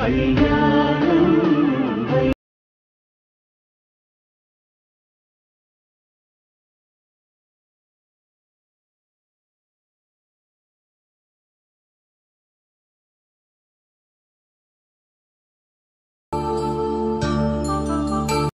கல்யாணம்.